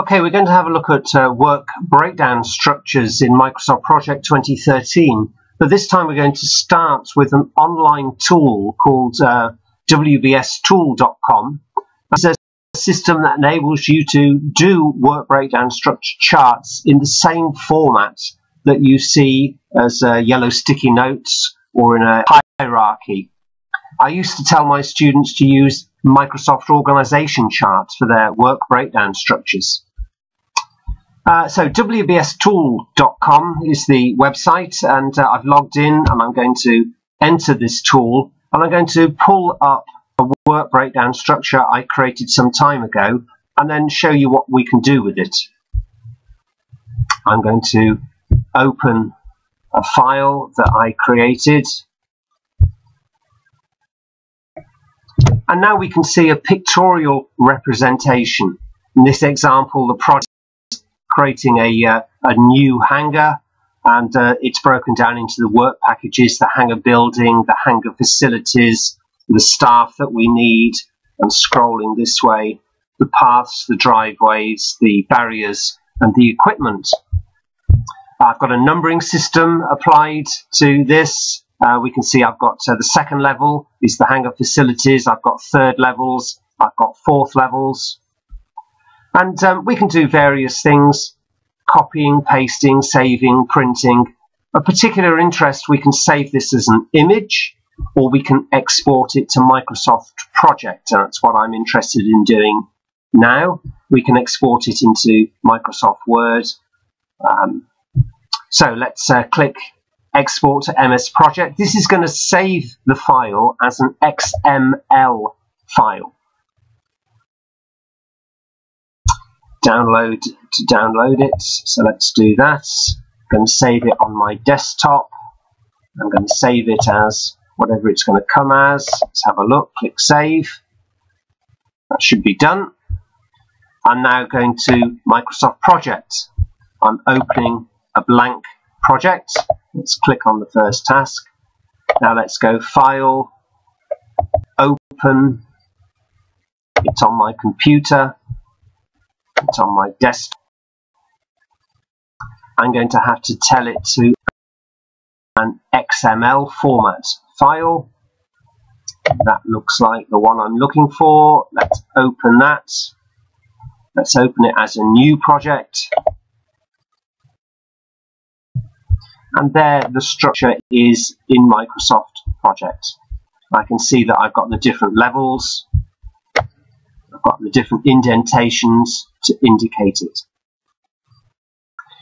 Okay, we're going to have a look at uh, work breakdown structures in Microsoft Project 2013. But this time we're going to start with an online tool called uh, wbstool.com. It's a system that enables you to do work breakdown structure charts in the same format that you see as uh, yellow sticky notes or in a hierarchy. I used to tell my students to use Microsoft organization charts for their work breakdown structures. Uh, so wbstool.com is the website and uh, I've logged in and I'm going to enter this tool and I'm going to pull up a work breakdown structure I created some time ago and then show you what we can do with it. I'm going to open a file that I created And now we can see a pictorial representation. In this example, the project creating a, uh, a new hangar and uh, it's broken down into the work packages, the hangar building, the hangar facilities, the staff that we need, and scrolling this way, the paths, the driveways, the barriers, and the equipment. I've got a numbering system applied to this uh, we can see I've got uh, the second level is the hangar facilities. I've got third levels. I've got fourth levels. And um, we can do various things, copying, pasting, saving, printing. A particular interest, we can save this as an image or we can export it to Microsoft Project. That's what I'm interested in doing now. We can export it into Microsoft Word. Um, so let's uh, click export to MS Project. This is going to save the file as an XML file. Download to download it. So let's do that. I'm going to save it on my desktop. I'm going to save it as whatever it's going to come as. Let's have a look. Click Save. That should be done. I'm now going to Microsoft Project. I'm opening a blank project. Let's click on the first task. Now let's go File, Open. It's on my computer. On my desktop. I'm going to have to tell it to an XML format file. That looks like the one I'm looking for. Let's open that. Let's open it as a new project. and there the structure is in Microsoft Project. I can see that I've got the different levels, Got the different indentations to indicate it.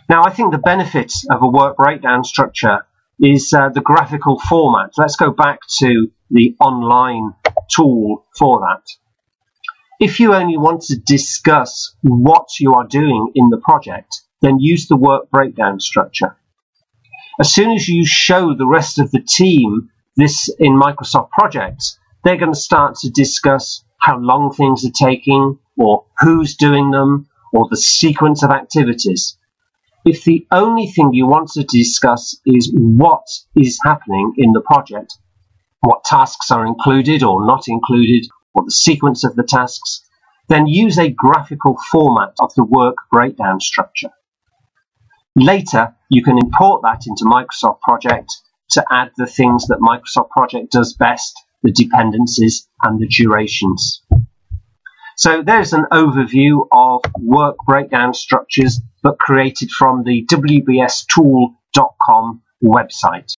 Now I think the benefit of a work breakdown structure is uh, the graphical format. Let's go back to the online tool for that. If you only want to discuss what you are doing in the project, then use the work breakdown structure. As soon as you show the rest of the team this in Microsoft projects, they're going to start to discuss how long things are taking, or who's doing them, or the sequence of activities. If the only thing you want to discuss is what is happening in the project, what tasks are included or not included, or the sequence of the tasks, then use a graphical format of the work breakdown structure. Later, you can import that into Microsoft Project to add the things that Microsoft Project does best, the dependencies and the durations. So there's an overview of work breakdown structures, but created from the wbstool.com website.